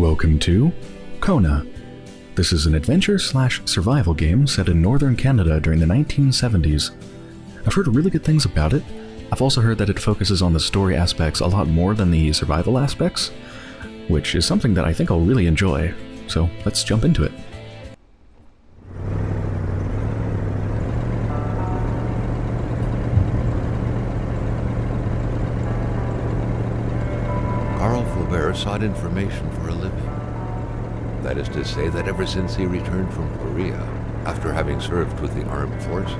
Welcome to Kona. This is an adventure slash survival game set in northern Canada during the 1970s. I've heard really good things about it. I've also heard that it focuses on the story aspects a lot more than the survival aspects, which is something that I think I'll really enjoy. So let's jump into it. Sought information. That is to say that ever since he returned from Korea, after having served with the armed forces,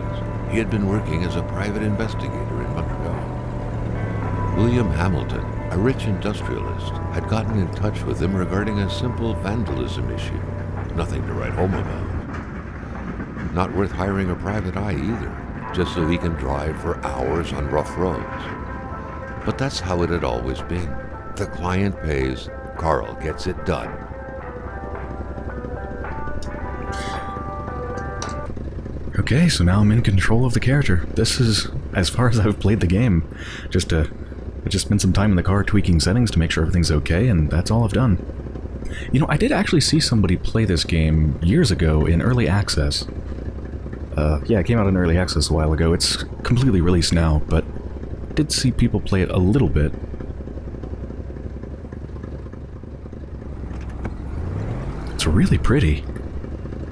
he had been working as a private investigator in Montreal. William Hamilton, a rich industrialist, had gotten in touch with him regarding a simple vandalism issue. Nothing to write home about. Not worth hiring a private eye either, just so he can drive for hours on rough roads. But that's how it had always been. The client pays, Carl gets it done. Okay, so now I'm in control of the character. This is as far as I've played the game. Just uh, I just spent some time in the car tweaking settings to make sure everything's okay, and that's all I've done. You know, I did actually see somebody play this game years ago in early access. Uh, yeah, it came out in early access a while ago. It's completely released now, but did see people play it a little bit. It's really pretty.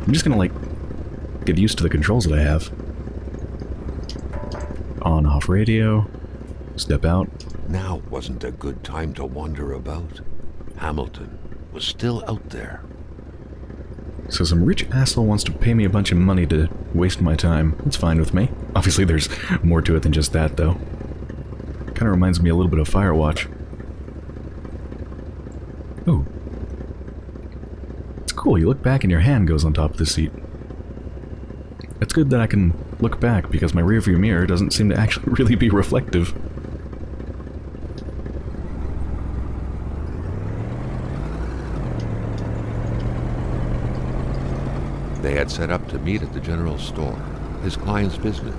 I'm just gonna, like, get used to the controls that I have. On off radio. Step out. Now wasn't a good time to wander about. Hamilton was still out there. So some rich asshole wants to pay me a bunch of money to waste my time. That's fine with me. Obviously there's more to it than just that, though. Kinda reminds me a little bit of Firewatch. Ooh. It's cool, you look back and your hand goes on top of the seat. It's good that I can look back because my rearview mirror doesn't seem to actually really be reflective. They had set up to meet at the general store, his client's business.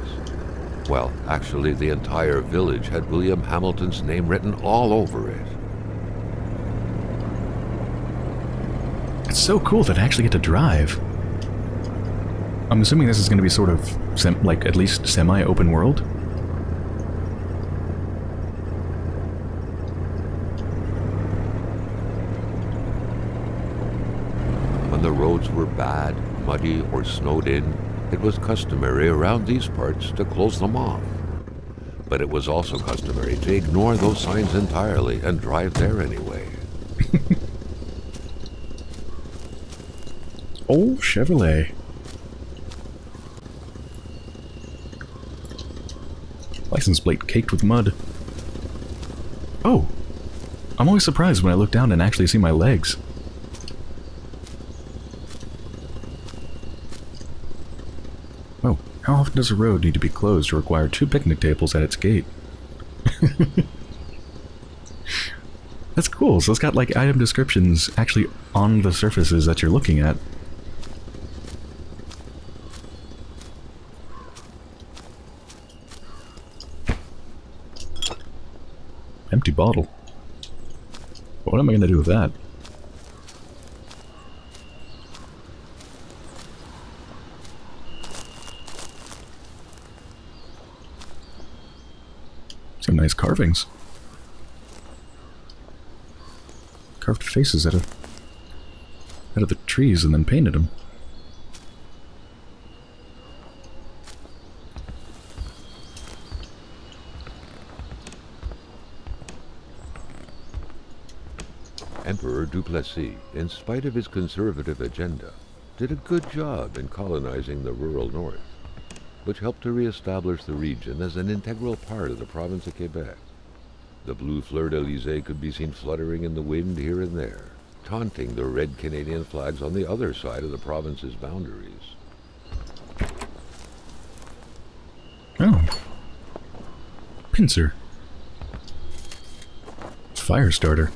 Well, actually, the entire village had William Hamilton's name written all over it. It's so cool that I actually get to drive. I'm assuming this is going to be sort of, sem like, at least semi-open world? When the roads were bad, muddy, or snowed in, it was customary around these parts to close them off. But it was also customary to ignore those signs entirely and drive there anyway. Oh, Chevrolet. License plate caked with mud. Oh! I'm always surprised when I look down and actually see my legs. Oh, how often does a road need to be closed to require two picnic tables at its gate? That's cool, so it's got like item descriptions actually on the surfaces that you're looking at. Empty bottle. What am I going to do with that? Some nice carvings. Carved faces out of out of the trees and then painted them. Duplessis, in spite of his conservative agenda, did a good job in colonizing the rural north, which helped to reestablish the region as an integral part of the province of Quebec. The blue fleur-de-lis could be seen fluttering in the wind here and there, taunting the red Canadian flags on the other side of the province's boundaries. Oh. Pincer. Fire starter.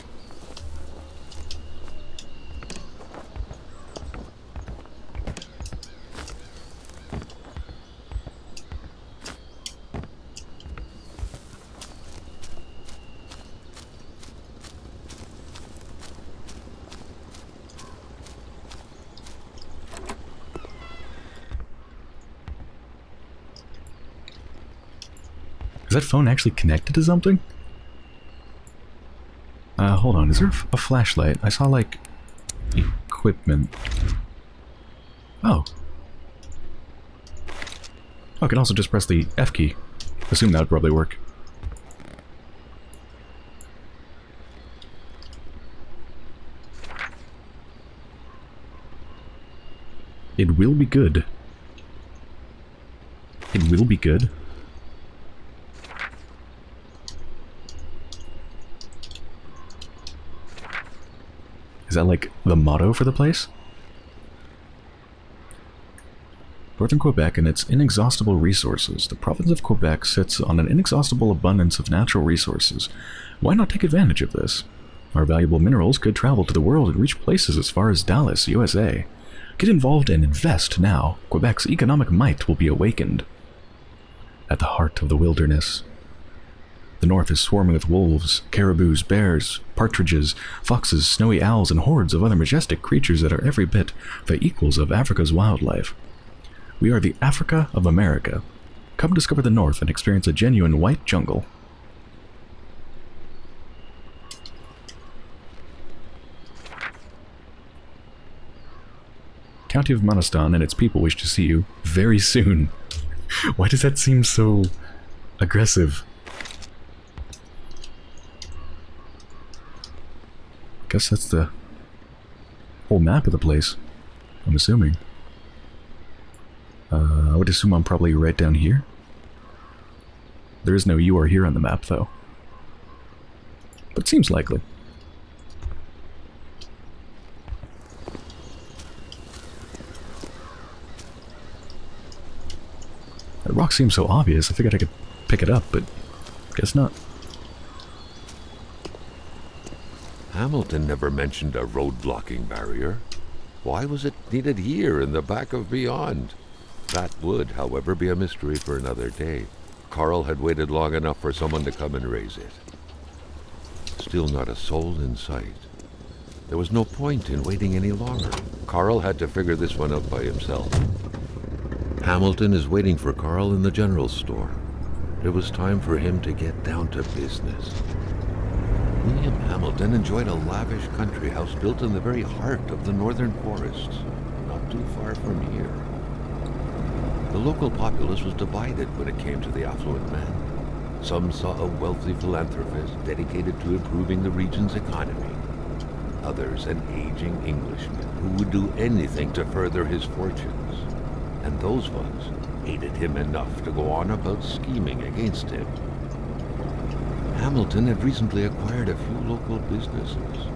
Phone actually connected to something? Uh, hold on. Is there a flashlight? I saw, like, equipment. Oh. Oh, I can also just press the F key. Assume that would probably work. It will be good. It will be good. Is that like the motto for the place? Northern Quebec and its inexhaustible resources. The province of Quebec sits on an inexhaustible abundance of natural resources. Why not take advantage of this? Our valuable minerals could travel to the world and reach places as far as Dallas, USA. Get involved and invest now. Quebec's economic might will be awakened. At the heart of the wilderness. The north is swarming with wolves, caribous, bears, partridges, foxes, snowy owls, and hordes of other majestic creatures that are every bit the equals of Africa's wildlife. We are the Africa of America. Come discover the north and experience a genuine white jungle. County of Manastan and its people wish to see you very soon. Why does that seem so aggressive? Guess that's the whole map of the place. I'm assuming. Uh, I would assume I'm probably right down here. There is no you are here on the map, though. But seems likely. That rock seems so obvious, I figured I could pick it up, but guess not. Hamilton never mentioned a road blocking barrier. Why was it needed here in the back of Beyond? That would, however, be a mystery for another day. Carl had waited long enough for someone to come and raise it. Still not a soul in sight. There was no point in waiting any longer. Carl had to figure this one out by himself. Hamilton is waiting for Carl in the general store. It was time for him to get down to business. William Hamilton enjoyed a lavish country house built in the very heart of the northern forests, not too far from here. The local populace was divided when it came to the affluent man. Some saw a wealthy philanthropist dedicated to improving the region's economy. Others an aging Englishman who would do anything to further his fortunes. And those ones hated him enough to go on about scheming against him. Hamilton had recently acquired a few local businesses,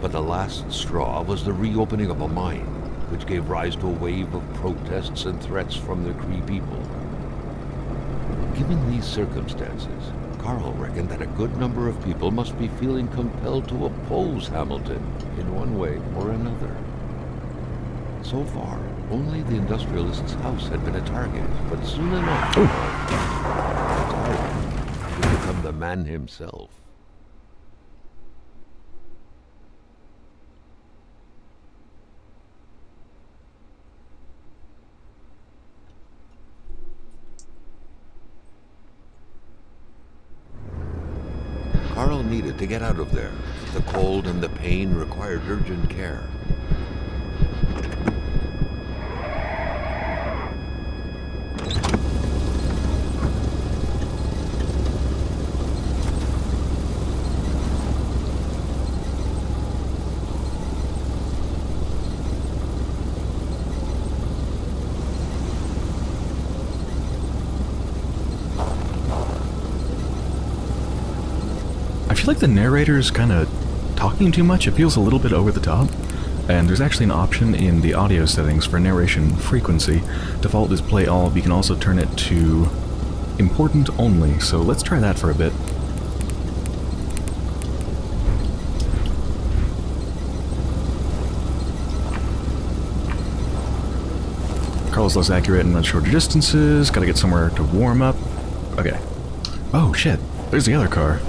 but the last straw was the reopening of a mine, which gave rise to a wave of protests and threats from the Cree people. Given these circumstances, Carl reckoned that a good number of people must be feeling compelled to oppose Hamilton in one way or another. So far, only the industrialist's house had been a target, but soon enough, become the man himself. Carl needed to get out of there. The cold and the pain required urgent care. I feel like the narrator's kind of talking too much. It feels a little bit over the top. And there's actually an option in the audio settings for narration frequency. Default is play all, but you can also turn it to important only, so let's try that for a bit. Carl's less accurate and much shorter distances, gotta get somewhere to warm up. Okay. Oh shit, there's the other car.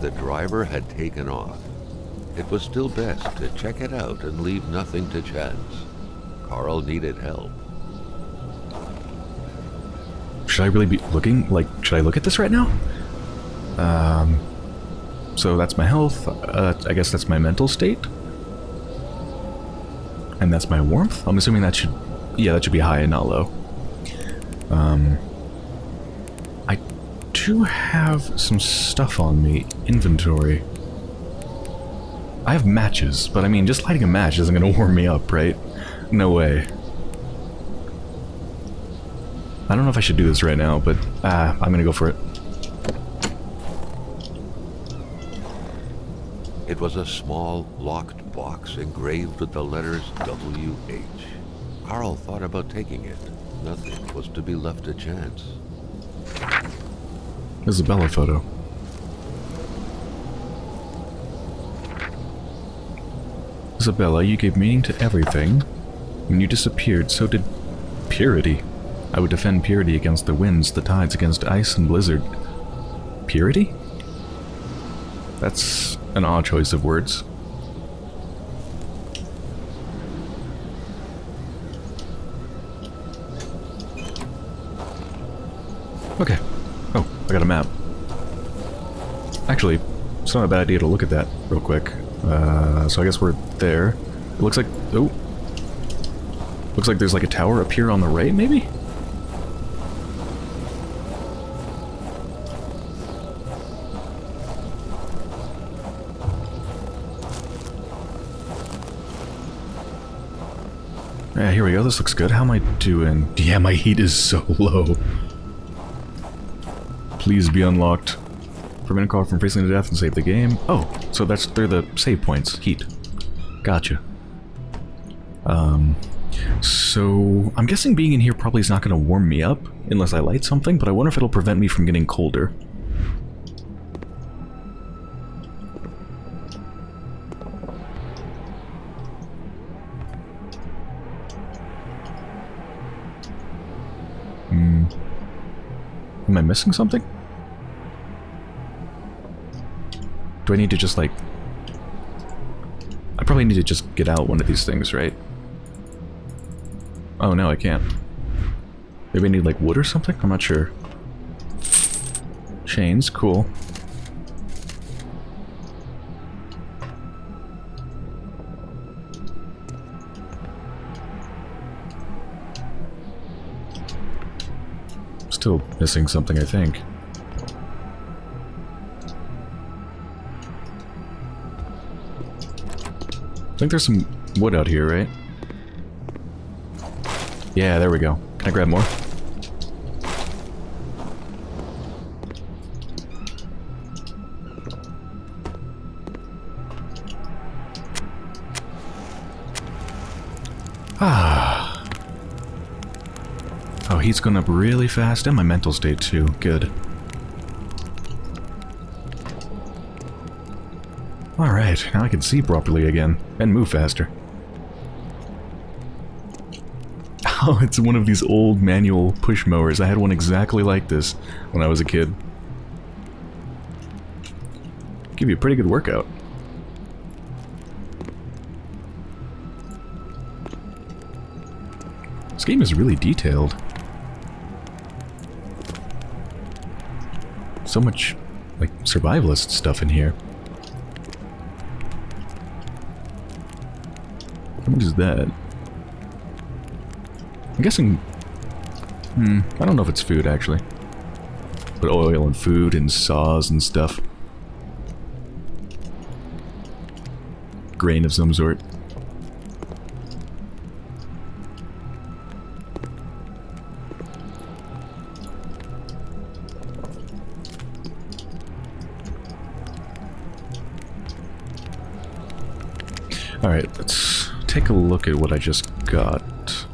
The driver had taken off. It was still best to check it out and leave nothing to chance. Carl needed help. should I really be looking? Like, should I look at this right now? Um, so that's my health. Uh, I guess that's my mental state. And that's my warmth? I'm assuming that should... Yeah, that should be high and not low. Um, do have some stuff on me. Inventory. I have matches, but I mean, just lighting a match isn't going to warm me up, right? No way. I don't know if I should do this right now, but uh, I'm going to go for it. It was a small, locked box engraved with the letters W.H. Carl thought about taking it. Nothing was to be left to chance. Isabella photo. Isabella, you gave meaning to everything. When you disappeared, so did purity. I would defend purity against the winds, the tides against ice and blizzard. Purity? That's an odd choice of words. I got a map. Actually, it's not a bad idea to look at that real quick. Uh, so I guess we're there. It looks like... Oh. Looks like there's like a tower up here on the right, maybe? Yeah, here we go. This looks good. How am I doing? Yeah, my heat is so low. Please be unlocked. Prevent a car from freezing to death and save the game. Oh, so that's they're the save points. Heat. Gotcha. Um, so I'm guessing being in here probably is not going to warm me up unless I light something, but I wonder if it'll prevent me from getting colder. Missing something? Do I need to just like... I probably need to just get out one of these things, right? Oh, no, I can't. Maybe I need like wood or something? I'm not sure. Chains, cool. Still missing something, I think. I think there's some wood out here, right? Yeah, there we go. Can I grab more? Up really fast, and my mental state too. Good. Alright, now I can see properly again, and move faster. Oh, it's one of these old manual push mowers. I had one exactly like this when I was a kid. Give you a pretty good workout. This game is really detailed. So much, like, survivalist stuff in here. What is that? I'm guessing... Hmm, I don't know if it's food, actually. But oil and food and saws and stuff. Grain of some sort. Look at what I just got.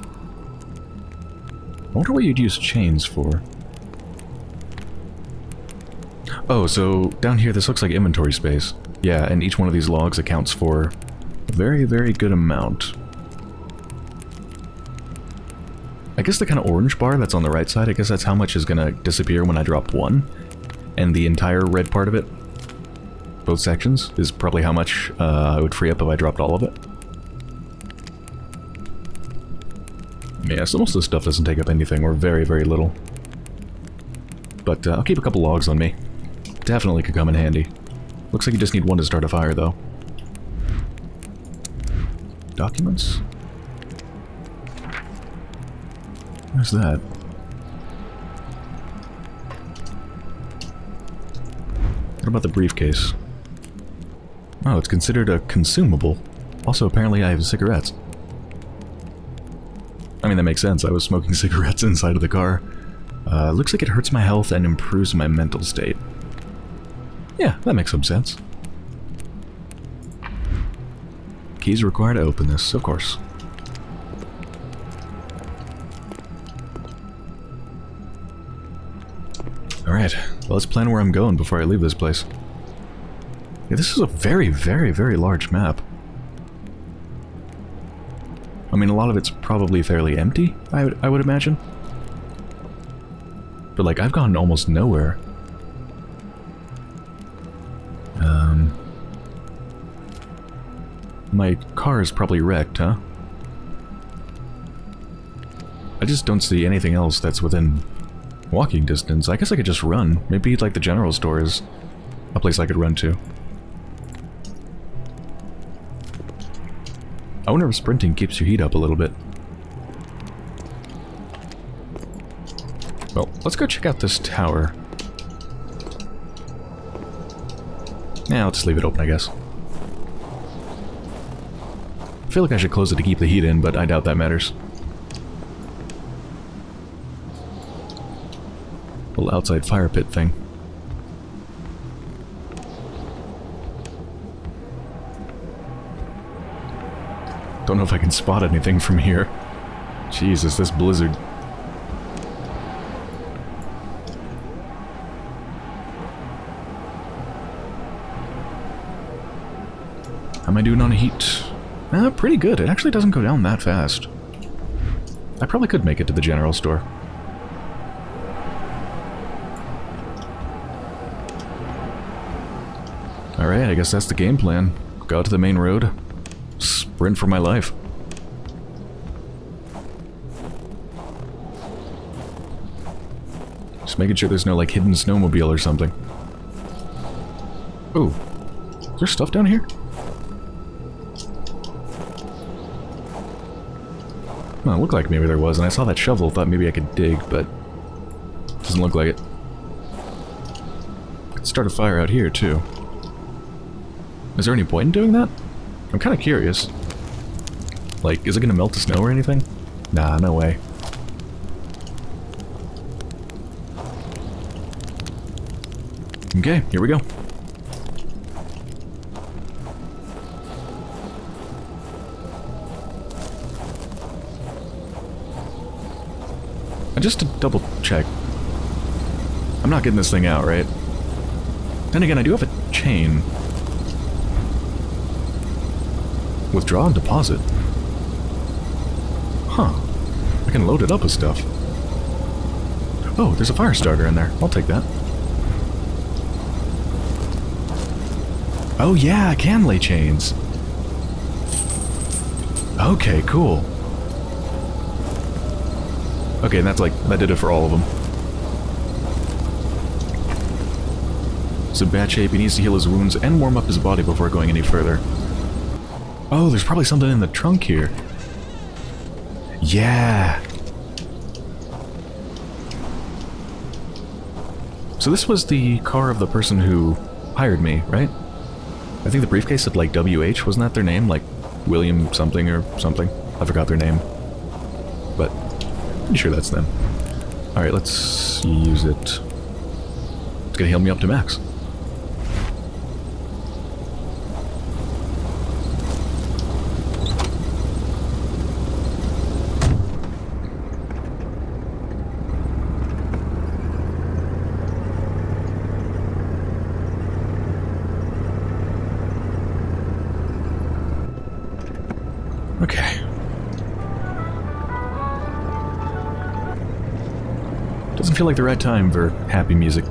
I wonder what you'd use chains for. Oh, so down here this looks like inventory space. Yeah, and each one of these logs accounts for a very, very good amount. I guess the kind of orange bar that's on the right side, I guess that's how much is going to disappear when I drop one. And the entire red part of it, both sections, is probably how much uh, I would free up if I dropped all of it. Yeah, so most of the stuff doesn't take up anything, or very, very little. but uh, I'll keep a couple logs on me. Definitely could come in handy. Looks like you just need one to start a fire, though. Documents? Where's that? What about the briefcase? Oh, it's considered a consumable. Also, apparently I have cigarettes. I mean, that makes sense. I was smoking cigarettes inside of the car. Uh, looks like it hurts my health and improves my mental state. Yeah, that makes some sense. Keys required to open this, of course. Alright, well, let's plan where I'm going before I leave this place. Yeah, this is a very, very, very large map. I mean, a lot of it's probably fairly empty, I would, I would imagine. But, like, I've gone almost nowhere. Um... My car is probably wrecked, huh? I just don't see anything else that's within walking distance. I guess I could just run. Maybe, like, the general store is a place I could run to. I wonder if sprinting keeps your heat up a little bit. Well, let's go check out this tower. Yeah, I'll just leave it open, I guess. I feel like I should close it to keep the heat in, but I doubt that matters. Little outside fire pit thing. I don't know if I can spot anything from here. Jesus, this blizzard. How am I doing on heat? Uh, pretty good. It actually doesn't go down that fast. I probably could make it to the general store. Alright, I guess that's the game plan. Go out to the main road, sprint for my life. Just making sure there's no, like, hidden snowmobile or something. Oh, is there stuff down here? Well, it looked like maybe there was, and I saw that shovel, thought maybe I could dig, but doesn't look like it. Could start a fire out here, too. Is there any point in doing that? I'm kind of curious. Like, is it gonna melt the snow or anything? Nah, no way. Okay, here we go. just to double check. I'm not getting this thing out, right? Then again, I do have a chain. Withdraw and deposit. Huh. I can load it up with stuff. Oh, there's a fire starter in there. I'll take that. Oh yeah, I can lay chains. Okay, cool. Okay, and that's like, that did it for all of them. So bad shape, he needs to heal his wounds and warm up his body before going any further. Oh, there's probably something in the trunk here. Yeah. So this was the car of the person who hired me, right? I think the briefcase said like WH, wasn't that their name? Like William something or something? I forgot their name. But pretty sure that's them. Alright, let's use it. It's gonna heal me up to max. Feel like the right time for happy music.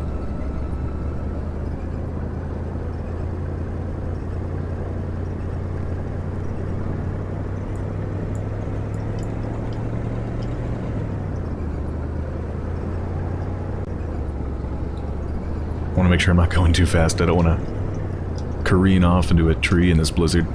Want to make sure I'm not going too fast. I don't want to careen off into a tree in this blizzard.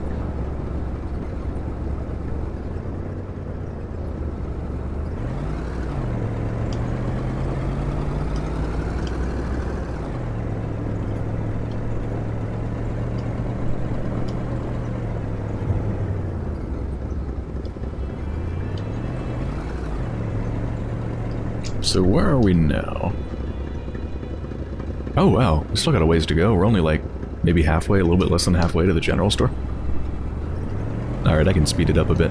So where are we now? Oh wow, we still got a ways to go. We're only like maybe halfway, a little bit less than halfway to the general store. Alright, I can speed it up a bit.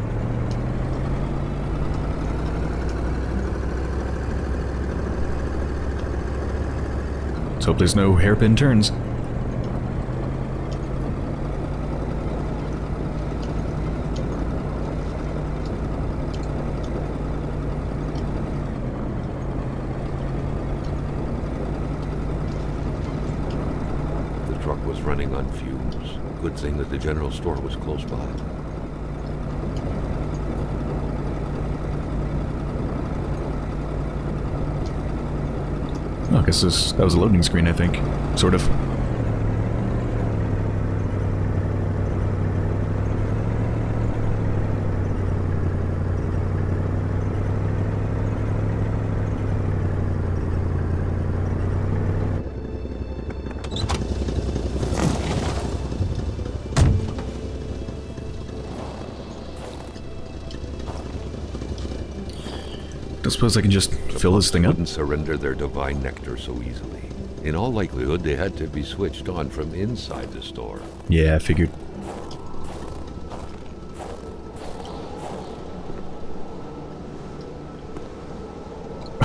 Let's hope there's no hairpin turns. Good thing that the general store was close by. I guess this, that was a loading screen, I think. Sort of. Suppose I can just fill this thing up. Wouldn't surrender their divine nectar so easily. In all likelihood, they had to be switched on from inside the store. Yeah, I figured.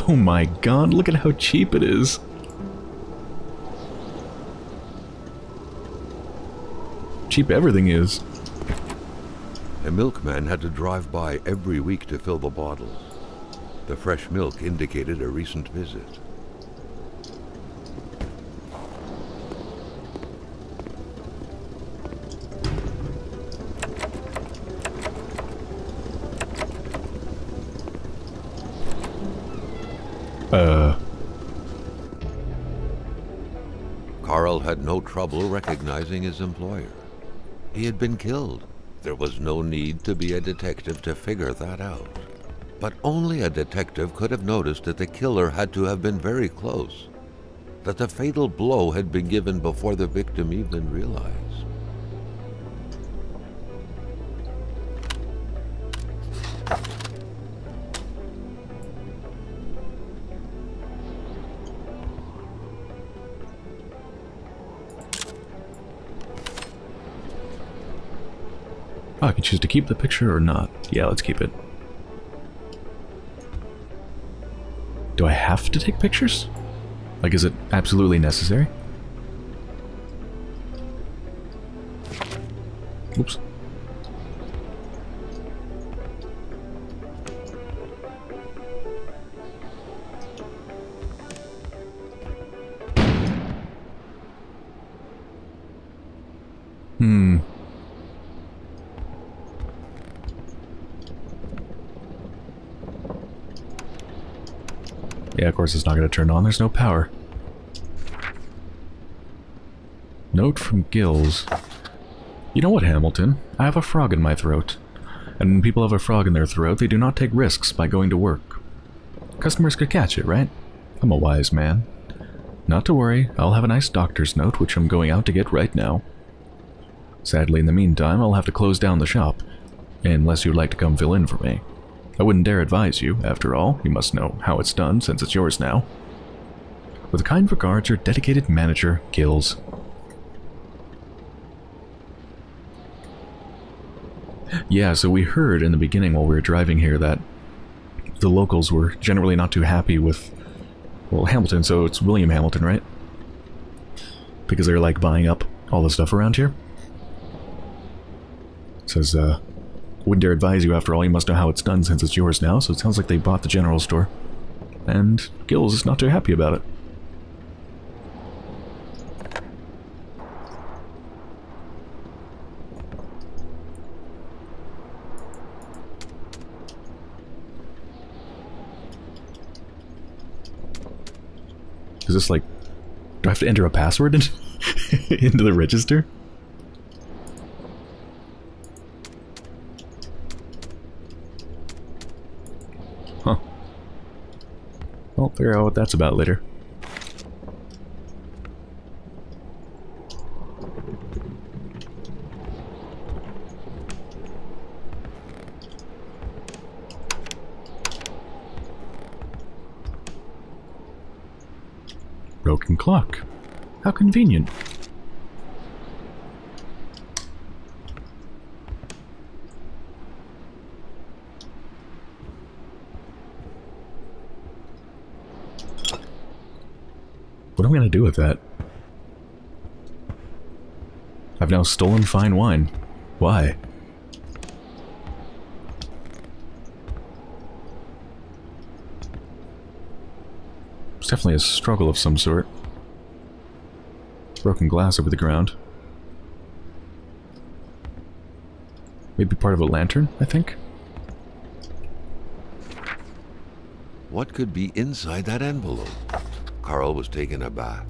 Oh my god, look at how cheap it is. Cheap everything is. A milkman had to drive by every week to fill the bottles. The fresh milk indicated a recent visit. Uh... Carl had no trouble recognizing his employer. He had been killed. There was no need to be a detective to figure that out. But only a detective could have noticed that the killer had to have been very close, that the fatal blow had been given before the victim even realized. Oh, I can choose to keep the picture or not. Yeah, let's keep it. Do I have to take pictures? Like, is it absolutely necessary? Oops. Yeah, of course it's not going to turn on. There's no power. Note from Gills. You know what, Hamilton? I have a frog in my throat. And when people have a frog in their throat, they do not take risks by going to work. Customers could catch it, right? I'm a wise man. Not to worry, I'll have a nice doctor's note, which I'm going out to get right now. Sadly, in the meantime, I'll have to close down the shop. Unless you'd like to come fill in for me. I wouldn't dare advise you, after all. You must know how it's done, since it's yours now. With a kind regards, your dedicated manager, Gills. Yeah, so we heard in the beginning while we were driving here that the locals were generally not too happy with, well, Hamilton, so it's William Hamilton, right? Because they're like buying up all the stuff around here. Says, uh, wouldn't dare advise you after all, you must know how it's done since it's yours now, so it sounds like they bought the general store. And Gills is not too happy about it. Is this like... Do I have to enter a password in into the register? Huh. I'll figure out what that's about later. Broken clock. How convenient. Going to do with that? I've now stolen fine wine. Why? It's definitely a struggle of some sort. Broken glass over the ground. Maybe part of a lantern, I think? What could be inside that envelope? Carl was taken aback.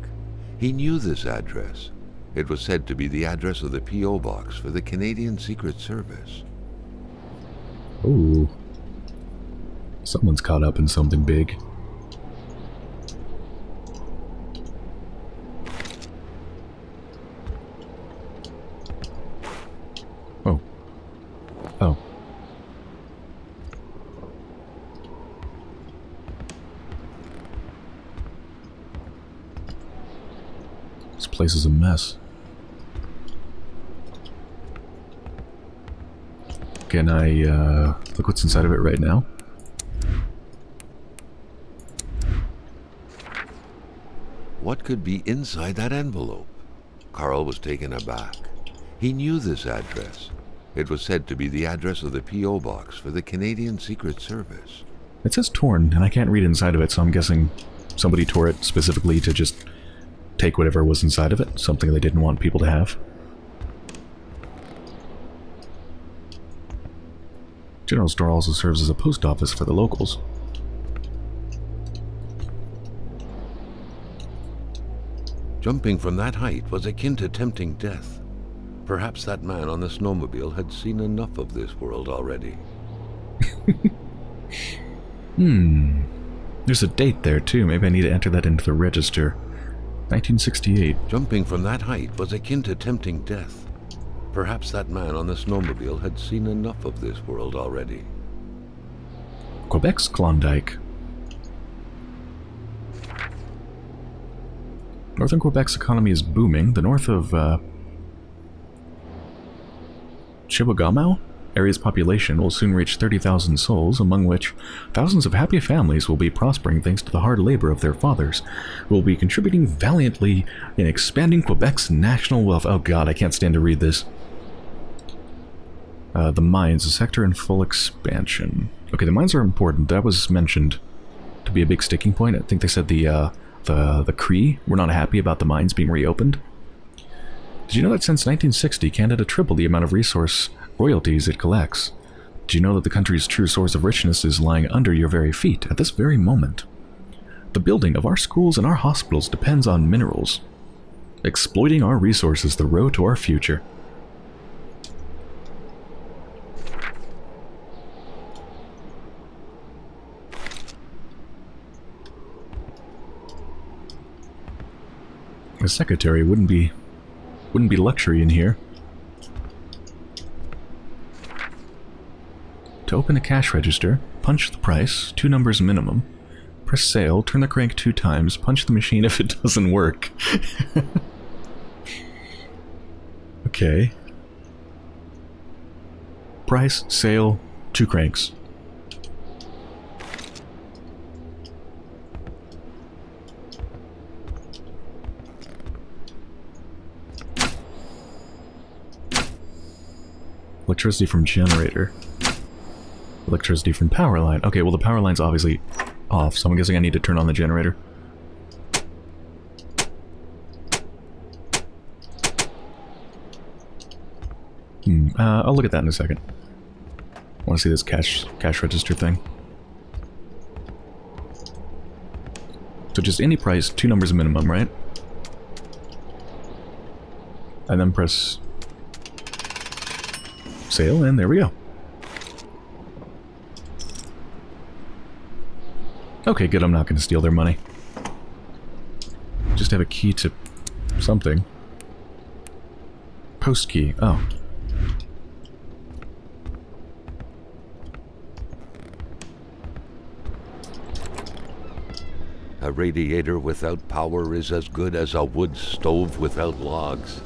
He knew this address. It was said to be the address of the P.O. box for the Canadian Secret Service. Ooh. Someone's caught up in something big. Oh. Oh. This place is a mess. Can I, uh, look what's inside of it right now? What could be inside that envelope? Carl was taken aback. He knew this address. It was said to be the address of the P.O. box for the Canadian Secret Service. It says torn, and I can't read inside of it, so I'm guessing somebody tore it specifically to just take whatever was inside of it, something they didn't want people to have. General store also serves as a post office for the locals. Jumping from that height was akin to tempting death. Perhaps that man on the snowmobile had seen enough of this world already. Hmm. There's a date there, too. Maybe I need to enter that into the register. 1968. Jumping from that height was akin to tempting death. Perhaps that man on the snowmobile had seen enough of this world already. Quebec's Klondike. Northern Quebec's economy is booming. The north of uh, Chibougamau area's population will soon reach 30,000 souls, among which thousands of happy families will be prospering thanks to the hard labor of their fathers, who will be contributing valiantly in expanding Quebec's national wealth. Oh god, I can't stand to read this. Uh, the mines, a sector in full expansion. Okay, the mines are important. That was mentioned to be a big sticking point. I think they said the uh, the the Cree were not happy about the mines being reopened. Did you know that since 1960, Canada tripled the amount of resource royalties it collects? Do you know that the country's true source of richness is lying under your very feet at this very moment? The building of our schools and our hospitals depends on minerals. Exploiting our resources the road to our future. A secretary wouldn't be wouldn't be luxury in here. To open a cash register, punch the price, two numbers minimum. Press sale, turn the crank two times, punch the machine if it doesn't work. okay. Price, sale, two cranks. Electricity from generator. Electricity from power line. Okay, well the power line's obviously off, so I'm guessing I need to turn on the generator. Hmm, uh, I'll look at that in a second. I want to see this cash cash register thing. So just any price, two numbers minimum, right? and then press sale, and there we go. Okay, good, I'm not going to steal their money. Just have a key to something. Post key, oh. A radiator without power is as good as a wood stove without logs.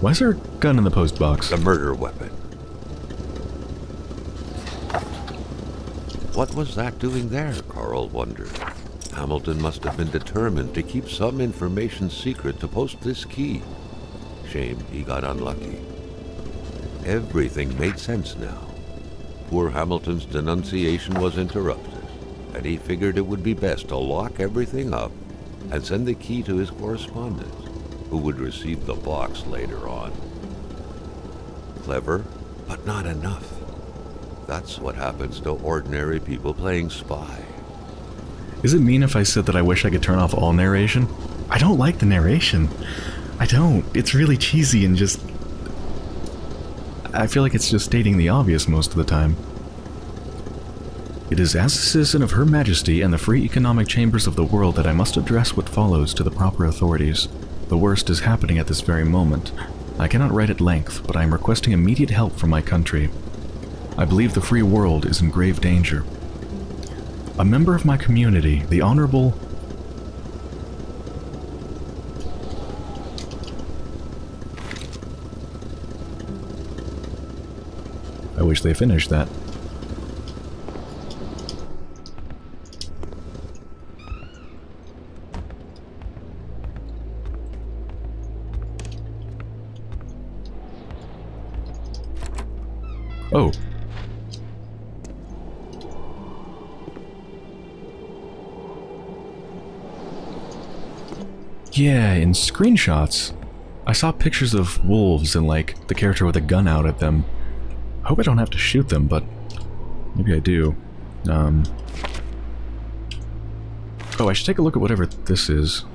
Why is there a gun in the post box? A murder weapon. What was that doing there, Carl wondered. Hamilton must have been determined to keep some information secret to post this key. Shame he got unlucky. Everything made sense now. Poor Hamilton's denunciation was interrupted, and he figured it would be best to lock everything up and send the key to his correspondent, who would receive the box later on. Clever, but not enough. That's what happens to ordinary people playing spy. Is it mean if I said that I wish I could turn off all narration? I don't like the narration. I don't. It's really cheesy and just... I feel like it's just stating the obvious most of the time. It is as a citizen of Her Majesty and the free economic chambers of the world that I must address what follows to the proper authorities. The worst is happening at this very moment. I cannot write at length, but I am requesting immediate help from my country. I believe the free world is in grave danger. A member of my community, the Honorable... I wish they finished that. Screenshots, I saw pictures of wolves and, like, the character with a gun out at them. Hope I don't have to shoot them, but maybe I do. Um... Oh, I should take a look at whatever this is.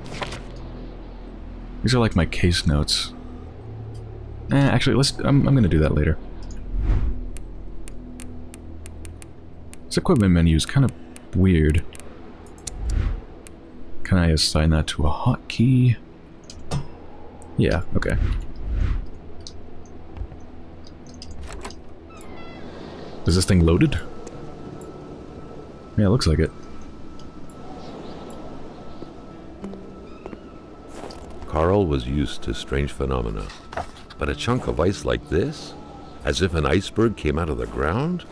These are like my case notes. Eh, actually, let's. I'm, I'm gonna do that later. This equipment menu is kind of weird. Can I assign that to a hotkey? Yeah, okay. Is this thing loaded? Yeah, it looks like it. Carl was used to strange phenomena, but a chunk of ice like this, as if an iceberg came out of the ground,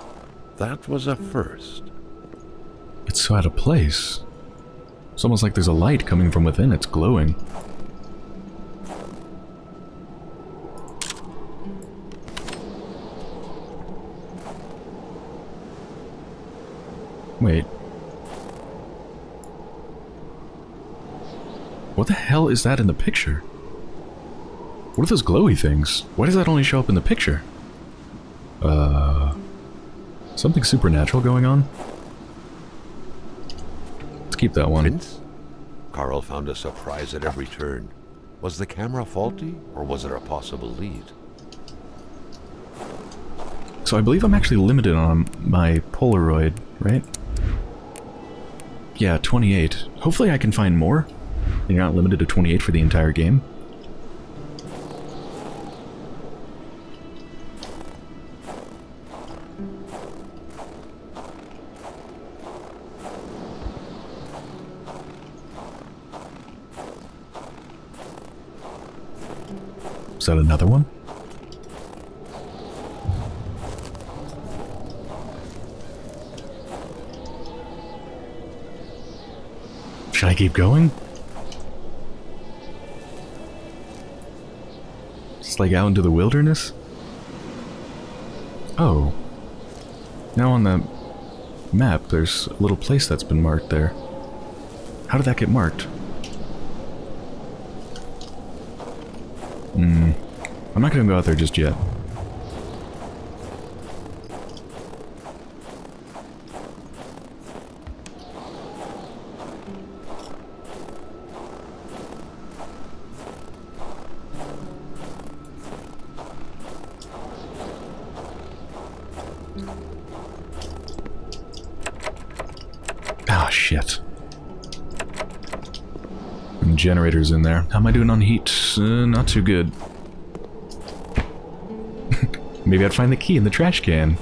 that was a first. It's so out of place. It's almost like there's a light coming from within. It's glowing. Wait. What the hell is that in the picture? What are those glowy things? Why does that only show up in the picture? Uh... Something supernatural going on? Let's keep that one. Prince? Carl found a surprise at every turn. Was the camera faulty, or was it a possible lead? So I believe I'm actually limited on my Polaroid, right? Yeah, 28. Hopefully I can find more. You're not limited to 28 for the entire game. Is that another one? I keep going? Just like out into the wilderness? Oh. Now on the map, there's a little place that's been marked there. How did that get marked? Hmm. I'm not gonna go out there just yet. Generators in there. How am I doing on heat? Uh, not too good. Maybe I'd find the key in the trash can.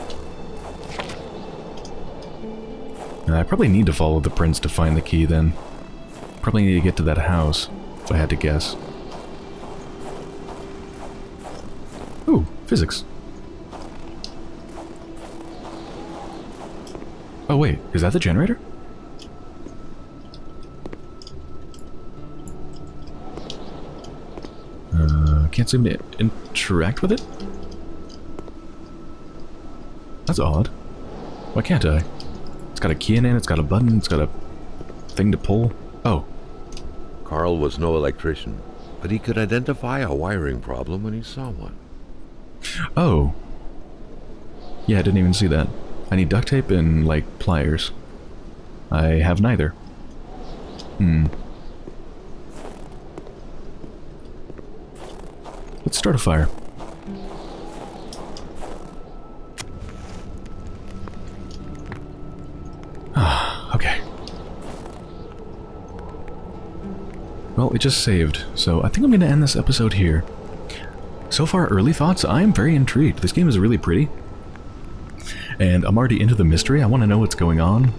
Uh, I probably need to follow the prints to find the key then. Probably need to get to that house, if I had to guess. Ooh, physics. Oh wait, is that the generator? Can't seem to interact with it? That's odd. Why can't I? It's got a key in it, it's got a button, it's got a thing to pull. Oh, Carl was no electrician, but he could identify a wiring problem when he saw one. oh. Yeah, I didn't even see that. I need duct tape and, like, pliers. I have neither. Hmm. Let's start a fire. Ah, okay. Well, it just saved, so I think I'm going to end this episode here. So far, early thoughts, I'm very intrigued. This game is really pretty. And I'm already into the mystery. I want to know what's going on.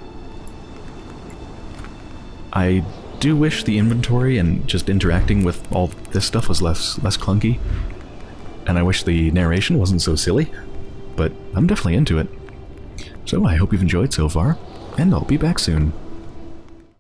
I do wish the inventory and just interacting with all this stuff was less less clunky. And I wish the narration wasn't so silly. But I'm definitely into it. So I hope you've enjoyed so far, and I'll be back soon.